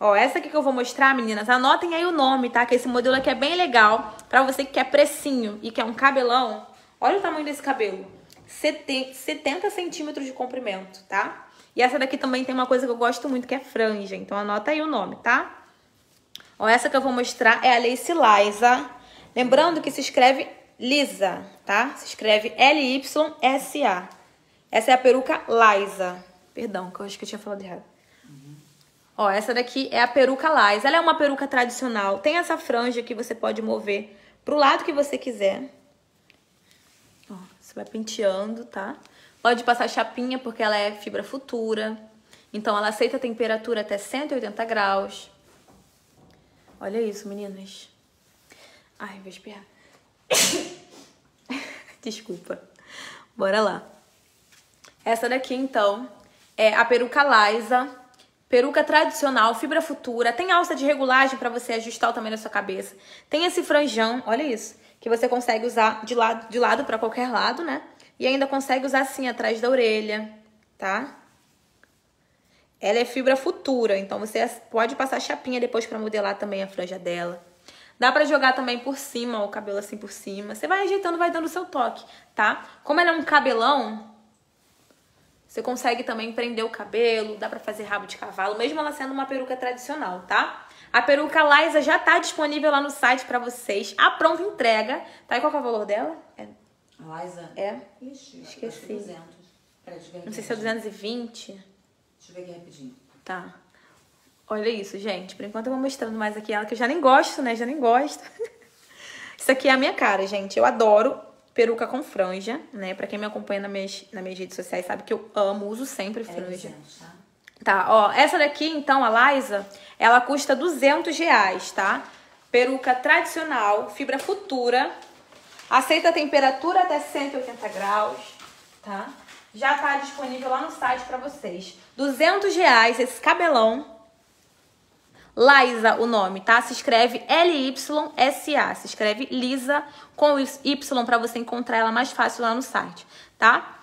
Ó, essa aqui que eu vou mostrar, meninas, anotem aí o nome, tá? Que esse modelo aqui é bem legal pra você que quer precinho e quer um cabelão. Olha o tamanho desse cabelo. 70 centímetros de comprimento, tá? E essa daqui também tem uma coisa que eu gosto muito, que é franja. Então, anota aí o nome, tá? Ó, essa que eu vou mostrar é a Lace Liza. Lembrando que se escreve Lisa, tá? Se escreve L-Y-S-A. Essa é a peruca Liza. Perdão, que eu acho que eu tinha falado errado. Uhum. Ó, essa daqui é a peruca Liza. Ela é uma peruca tradicional. Tem essa franja que você pode mover pro lado que você quiser. Ó, você vai penteando, tá? Pode passar chapinha porque ela é fibra futura. Então ela aceita temperatura até 180 graus. Olha isso, meninas. Ai, vou espirrar. Desculpa. Bora lá. Essa daqui, então, é a peruca Liza. Peruca tradicional, fibra futura. Tem alça de regulagem para você ajustar o tamanho da sua cabeça. Tem esse franjão, olha isso, que você consegue usar de lado, de lado para qualquer lado, né? E ainda consegue usar assim atrás da orelha, tá? Ela é fibra futura, então você pode passar chapinha depois para modelar também a franja dela. Dá pra jogar também por cima, o cabelo assim por cima. Você vai ajeitando, vai dando o seu toque, tá? Como ela é um cabelão, você consegue também prender o cabelo, dá pra fazer rabo de cavalo, mesmo ela sendo uma peruca tradicional, tá? A peruca Liza já tá disponível lá no site pra vocês, a pronta entrega. Tá? E qual é o valor dela? É. A Liza? É? Ixi, esqueci. 200. Peraí, deixa eu ver Não sei se é 220. Deixa eu ver aqui rapidinho. Tá. Olha isso, gente. Por enquanto eu vou mostrando mais aqui ela, que eu já nem gosto, né? Já nem gosto. isso aqui é a minha cara, gente. Eu adoro peruca com franja, né? Pra quem me acompanha nas minhas, nas minhas redes sociais sabe que eu amo, uso sempre franja. É 200, tá? Tá, ó. Essa daqui, então, a Liza, ela custa 200 reais, tá? Peruca tradicional, fibra futura. Aceita a temperatura até 180 graus, tá? Já tá disponível lá no site pra vocês. 200 reais esse cabelão Liza, o nome, tá? Se escreve L-Y-S-A. Se escreve Lisa com Y para você encontrar ela mais fácil lá no site, tá?